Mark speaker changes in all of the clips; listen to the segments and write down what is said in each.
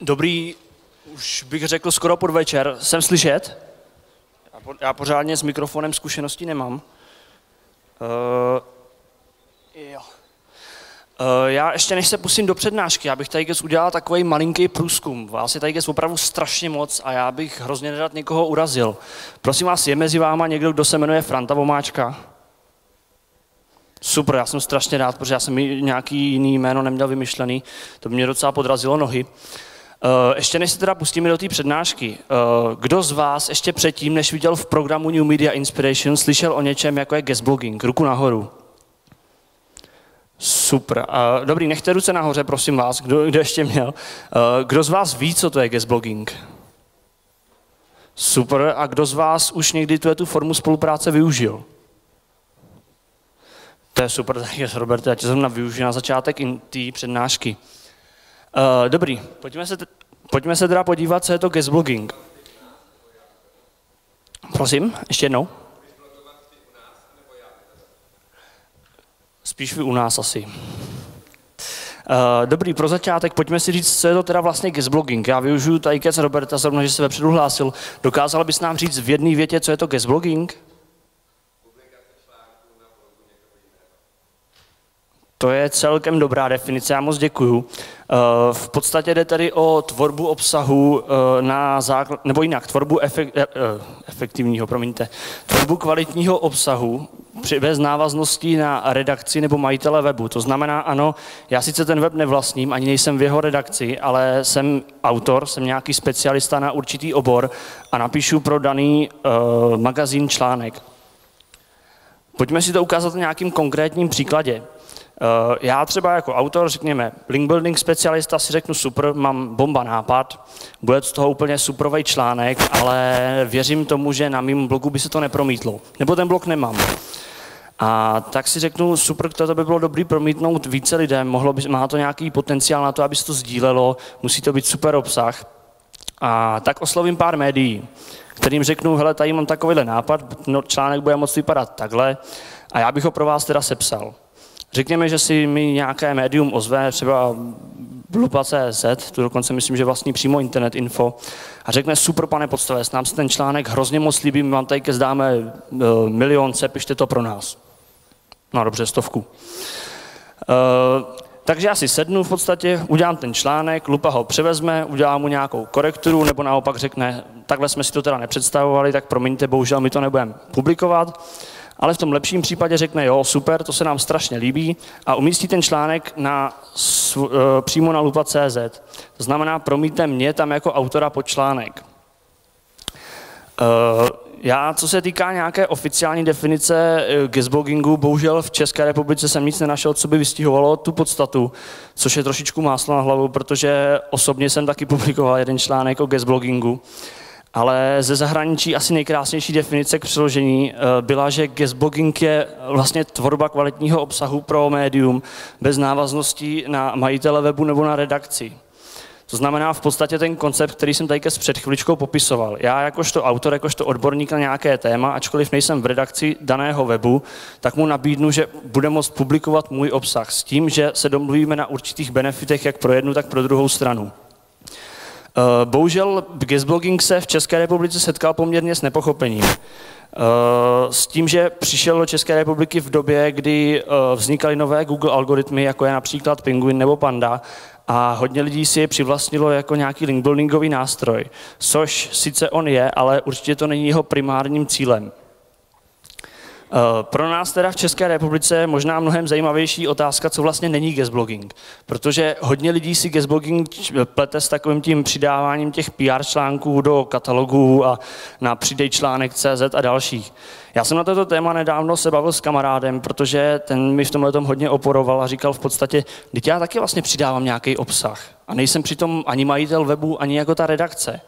Speaker 1: Dobrý, už bych řekl skoro podvečer. Jsem slyšet? Já, po, já pořádně s mikrofonem zkušenosti nemám. Uh, jo. Uh, já ještě než se pustím do přednášky, já bych tady udělal takový malinký průzkum. Vás je tady opravdu strašně moc a já bych hrozně nerad někoho urazil. Prosím vás, je mezi váma někdo, kdo se jmenuje Franta Vomáčka? Super, já jsem strašně rád, protože já jsem nějaký jiný jméno neměl vymyšlený. To mě docela podrazilo nohy. Ještě než se teda pustíme do té přednášky, uh, kdo z vás ještě předtím, než viděl v programu New Media Inspiration, slyšel o něčem, jako je guest blogging? Ruku nahoru. Super. Dobrý, nechte ruce nahoře, prosím vás, kdo, kdo ještě měl. Uh, kdo z vás ví, co to je guest blogging? Super. A kdo z vás už někdy tu, tu formu spolupráce využil? To je super, tak je Robert, já tě zrovna využiju na začátek té přednášky. Dobrý, pojďme se, pojďme se teda podívat, co je to guest blogging. Prosím, ještě jednou. Spíš vy u nás asi. Uh, dobrý, pro začátek pojďme si říct, co je to teda vlastně guest blogging. Já využiju tady kec Roberta, zrovna, že se vepředu hlásil. Dokázal bys nám říct v jedné větě, co je to guest To je celkem dobrá definice, já moc děkuju. Eh, v podstatě jde tady o tvorbu obsahu eh, na základ, nebo jinak, tvorbu efekt, eh, efektivního, promiňte, tvorbu kvalitního obsahu bez návazností na redakci nebo majitele webu. To znamená, ano, já sice ten web nevlastním, ani nejsem v jeho redakci, ale jsem autor, jsem nějaký specialista na určitý obor a napíšu pro daný uh, magazín článek. Pojďme si to ukázat na nějakým konkrétním příkladě. Eh, já třeba jako autor, řekněme, link building specialista si řeknu super, mám bomba nápad, bude z toho úplně superový článek, ale věřím tomu, že na mém blogu by se to nepromítlo. Nebo ten blog nemám. A tak si řeknu, super, to by bylo dobrý promítnout více lidem, mohlo by, má to nějaký potenciál na to, aby se to sdílelo, musí to být super obsah. A tak oslovím pár médií, kterým řeknu, hele, tady mám takovýhle nápad, no, článek bude moc vypadat takhle a já bych ho pro vás teda sepsal. Řekněme, že si mi nějaké médium ozve, třeba Lupa.cz, tu dokonce myslím, že vlastní přímo internet info, a řekne, super pane podstavec, nám se ten článek hrozně moc líbí, my vám tady zdáme uh, milion, pište to pro nás. No dobře, stovku. Uh, takže já si sednu v podstatě, udělám ten článek, Lupa ho převezme, udělá mu nějakou korekturu, nebo naopak řekne, takhle jsme si to teda nepředstavovali, tak promiňte, bohužel my to nebudeme publikovat ale v tom lepším případě řekne, jo, super, to se nám strašně líbí a umístí ten článek na, uh, přímo na lupa.cz. To znamená, promíte mě tam jako autora pod článek. Uh, já, co se týká nějaké oficiální definice uh, guestblogingu, bohužel v České republice jsem nic nenašel, co by vystihovalo tu podstatu, což je trošičku máslo na hlavu, protože osobně jsem taky publikoval jeden článek o guestblogingu. Ale ze zahraničí asi nejkrásnější definice k přeložení eh, byla, že guestblogging je vlastně tvorba kvalitního obsahu pro médium bez návazností na majitele webu nebo na redakci. To znamená v podstatě ten koncept, který jsem tady před chviličkou popisoval. Já jakožto autor, jakožto odborník na nějaké téma, ačkoliv nejsem v redakci daného webu, tak mu nabídnu, že bude moct publikovat můj obsah s tím, že se domluvíme na určitých benefitech jak pro jednu, tak pro druhou stranu. Eh, bohužel guestblogging se v České republice setkal poměrně s nepochopením. Eh, s tím, že přišel do České republiky v době, kdy eh, vznikaly nové Google algoritmy, jako je například Penguin nebo Panda, a hodně lidí si je přivlastnilo jako nějaký linkbuildingový nástroj, což sice on je, ale určitě to není jeho primárním cílem. Eh, pro nás teda v České republice je možná mnohem zajímavější otázka, co vlastně není guestblogging. Protože hodně lidí si guestblogging plete s takovým tím přidáváním těch PR článků do katalogů a na přidej článek CZ a dalších. Já jsem na toto téma nedávno se bavil s kamarádem, protože ten mi v tomhle tom hodně oporoval a říkal v podstatě, teď já taky vlastně přidávám nějaký obsah. A nejsem přitom ani majitel webu, ani jako ta redakce.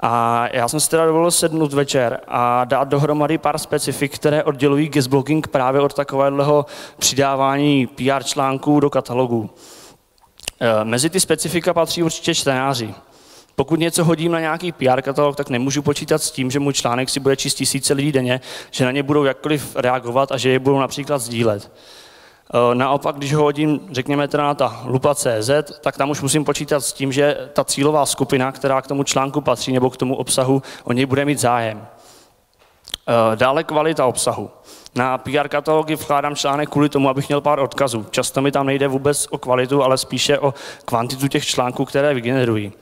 Speaker 1: A já jsem si teda dovolil sednout večer a dát dohromady pár specifik, které oddělují guestblogging právě od takového přidávání PR článků do katalogu. E, mezi ty specifika patří určitě čtenáři. Pokud něco hodím na nějaký PR katalog, tak nemůžu počítat s tím, že můj článek si bude číst tisíce lidí denně, že na ně budou jakkoliv reagovat a že je budou například sdílet. Eh, naopak, když ho hodím, řekněme teda na ta lupa CZ, tak tam už musím počítat s tím, že ta cílová skupina, která k tomu článku patří nebo k tomu obsahu, o něj bude mít zájem. Eh, dále kvalita obsahu. Na PR katalogy vkládám článek kvůli tomu, abych měl pár odkazů. Často mi tam nejde vůbec o kvalitu, ale spíše o kvantitu těch článků, které vygenerují.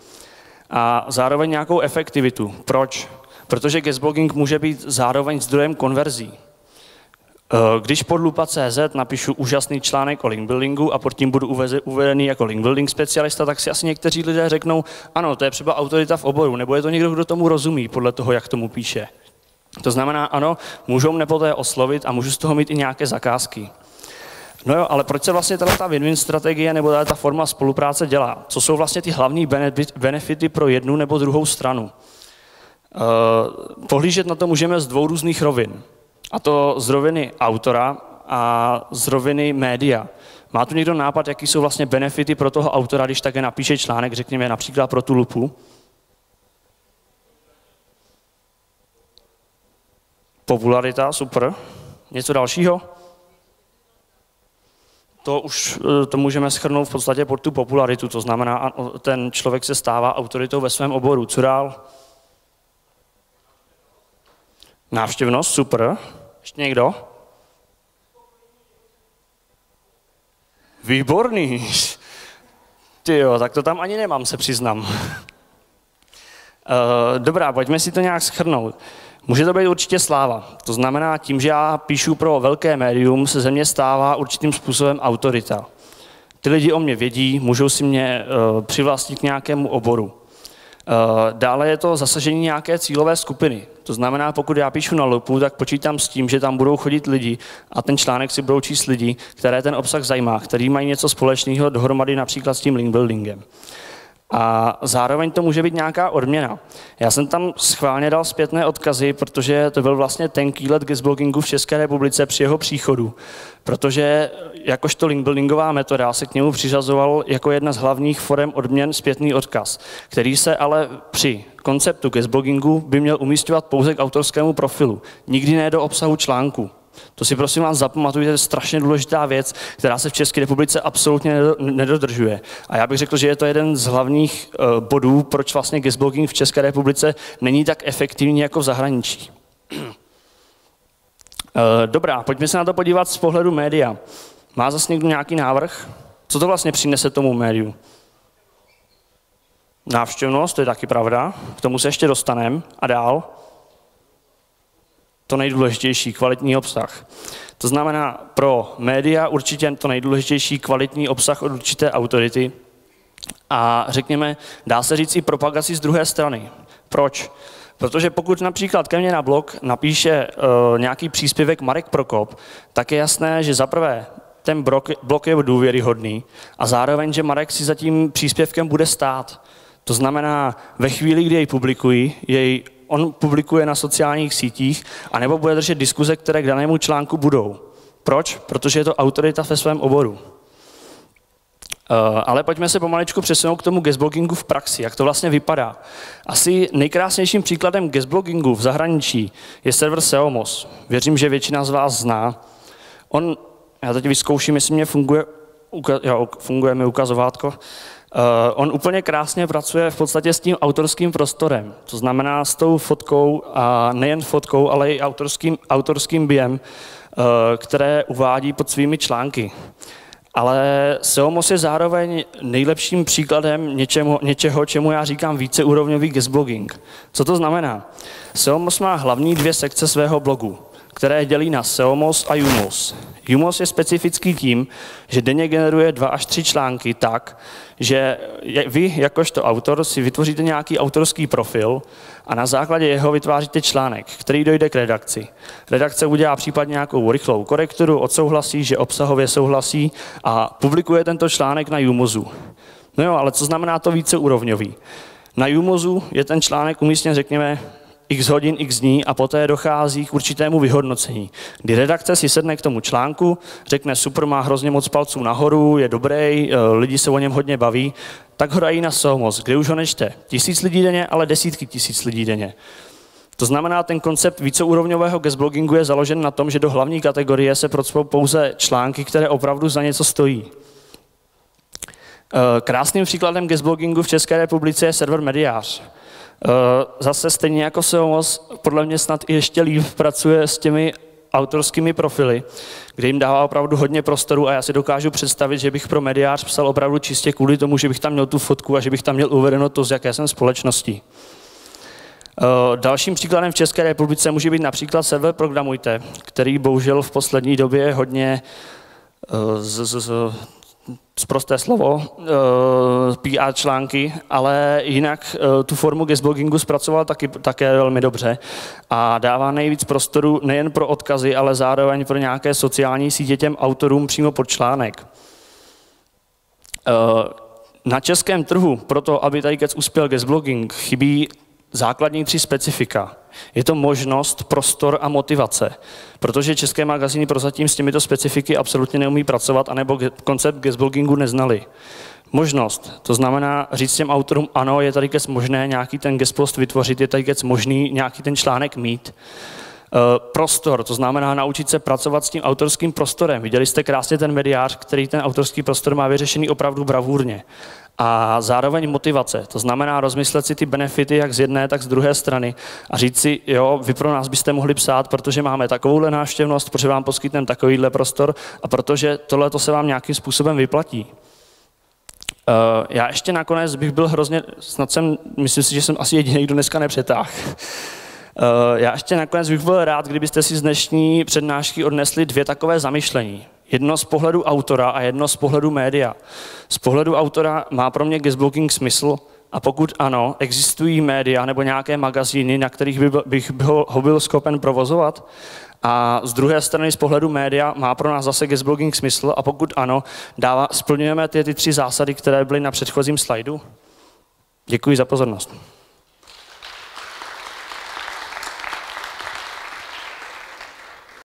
Speaker 1: A zároveň nějakou efektivitu. Proč? Protože guestblogging může být zároveň zdrojem konverzí. Eh, když pod lupa.cz napíšu úžasný článek o link buildingu a pod tím budu uvedený jako link building specialista, tak si asi někteří lidé řeknou, ano, to je třeba autorita v oboru, nebo je to někdo, kdo tomu rozumí podle toho, jak tomu píše. To znamená, ano, můžou mne poté oslovit a můžu z toho mít i nějaké zakázky. No jo, ale proč se vlastně tato ta win-win strategie nebo ta forma spolupráce dělá? Co jsou vlastně ty hlavní benefity pro jednu nebo druhou stranu? Uh, pohlížet na to můžeme z dvou různých rovin. A to z roviny autora a z roviny média. Má tu někdo nápad, jaký jsou vlastně benefity pro toho autora, když také napíše článek, řekněme například pro tu lupu? Popularita, super. Něco dalšího? To už eh, to můžeme schrnout v podstatě pod tu popularitu, to znamená, ten člověk se stává autoritou ve svém oboru. Co dál? Návštěvnost, super. Ještě někdo? Výborný. Ty jo, tak to tam ani nemám, se přiznám. uh, dobrá, pojďme si to nějak schrnout. Může to být určitě sláva. To znamená, tím, že já píšu pro velké médium, se ze mě stává určitým způsobem autorita. Ty lidi o mě vědí, můžou si mě uh, přivlastnit k nějakému oboru. Eh, dále je to zasažení nějaké cílové skupiny. To znamená, pokud já píšu na lupu, tak počítám s tím, že tam budou chodit lidi a ten článek si budou číst lidi, které ten obsah zajímá, který mají něco společného dohromady například s tím link buildingem. A zároveň to může být nějaká odměna. Já jsem tam schválně dal zpětné odkazy, protože to byl vlastně ten let guestbloggingu v České republice při jeho příchodu. Protože jakožto linkbuildingová metoda se k němu přiřazoval jako jedna z hlavních forem odměn zpětný odkaz, který se ale při konceptu guestbloggingu by měl umístěvat pouze k autorskému profilu, nikdy ne do obsahu článku. To si prosím vás zapamatujte, to je strašně důležitá věc, která se v České republice absolutně nedodržuje. A já bych řekl, že je to jeden z hlavních uh, bodů, proč vlastně guestblogging v České republice není tak efektivní jako v zahraničí. uh, dobrá, pojďme se na to podívat z pohledu média. Má zase někdo nějaký návrh? Co to vlastně přinese tomu médiu? Návštěvnost, to je taky pravda, k tomu se ještě dostaneme. A dál? To nejdůležitější, kvalitní obsah. To znamená pro média určitě to nejdůležitější kvalitní obsah od určité autority a řekněme, dá se říct i propagaci z druhé strany. Proč? Protože pokud například ke mně na blog napíše uh, nějaký příspěvek Marek Prokop, tak je jasné, že zaprvé ten blog je důvěryhodný a zároveň, že Marek si za tím příspěvkem bude stát. To znamená, ve chvíli, kdy jej publikují, jej on publikuje na sociálních sítích, anebo bude držet diskuze, které k danému článku budou. Proč? Protože je to autorita ve svém oboru. Uh, ale pojďme se pomaličku přesunout k tomu guestbloggingu v praxi, jak to vlastně vypadá. Asi nejkrásnějším příkladem guestbloggingu v zahraničí je server Seomos. Věřím, že většina z vás zná. On, já teď vyzkouším, jestli mě funguje, jo, funguje mi ukazovátko. Uh, on úplně krásně pracuje v podstatě s tím autorským prostorem. To znamená s tou fotkou a nejen fotkou, ale i autorským, autorským biem, uh, které uvádí pod svými články. Ale Seomos je zároveň nejlepším příkladem něčemu, něčeho, čemu já říkám víceúrovňový guestblogging. Co to znamená? Seomos má hlavní dvě sekce svého blogu, které dělí na Seomos a Jumos. Jumos je specifický tím, že denně generuje dva až tři články tak, že vy, jakožto autor, si vytvoříte nějaký autorský profil a na základě jeho vytváříte článek, který dojde k redakci. Redakce udělá případně nějakou rychlou korekturu, odsouhlasí, že obsahově souhlasí a publikuje tento článek na Jumozu. No jo, ale co znamená to víceúrovňový? Na Jumozu je ten článek umístěn, řekněme, x hodin, x dní a poté dochází k určitému vyhodnocení, kdy redakce si sedne k tomu článku, řekne super, má hrozně moc palců nahoru, je dobrý, eh, lidi se o něm hodně baví, tak ho dají na Somos, kde už ho nečte tisíc lidí denně, ale desítky tisíc lidí denně. To znamená, ten koncept víceúrovňového guestblogingu je založen na tom, že do hlavní kategorie se procpou pouze články, které opravdu za něco stojí. Eh, krásným příkladem guestblogingu v České republice je server Mediář. Eh, zase stejně jako SEOMOS, podle mě snad i ještě líp pracuje s těmi autorskými profily, kde jim dává opravdu hodně prostoru a já si dokážu představit, že bych pro mediář psal opravdu čistě kvůli tomu, že bych tam měl tu fotku a že bych tam měl uvedeno to, z jaké jsem společností. Eh, dalším příkladem v České republice může být například server Programujte, který bohužel v poslední době hodně z, z, z, zprosté slovo, eh, PR články, ale jinak eh, tu formu guestblogingu zpracoval taky, také velmi dobře a dává nejvíc prostoru nejen pro odkazy, ale zároveň pro nějaké sociální sítě těm autorům přímo pod článek. Eh, na českém trhu, proto aby tady uspěl guestblogging, chybí základní tři specifika. Je to možnost, prostor a motivace, protože české magazíny prozatím s těmito specifiky absolutně neumí pracovat, anebo koncept guestblogingu neznali. Možnost, to znamená říct těm autorům, ano, je tady možné nějaký ten guestpost vytvořit, je tady možný nějaký ten článek mít. Uh, prostor, to znamená naučit se pracovat s tím autorským prostorem. Viděli jste krásně ten mediář, který ten autorský prostor má vyřešený opravdu bravurně a zároveň motivace. To znamená rozmyslet si ty benefity jak z jedné, tak z druhé strany a říct si, jo, vy pro nás byste mohli psát, protože máme takovouhle návštěvnost, protože vám poskytneme takovýhle prostor a protože tohle to se vám nějakým způsobem vyplatí. Uh, já ještě nakonec bych byl hrozně, snad jsem, myslím si, že jsem asi jediný, kdo dneska nepřetáh. Uh, já ještě nakonec bych byl rád, kdybyste si z dnešní přednášky odnesli dvě takové zamyšlení. Jedno z pohledu autora a jedno z pohledu média. Z pohledu autora má pro mě guestblocking smysl a pokud ano, existují média nebo nějaké magazíny, na kterých by, bych ho byl schopen provozovat? A z druhé strany, z pohledu média, má pro nás zase guestblogging smysl a pokud ano, dává, splňujeme ty, ty tři zásady, které byly na předchozím slajdu? Děkuji za pozornost.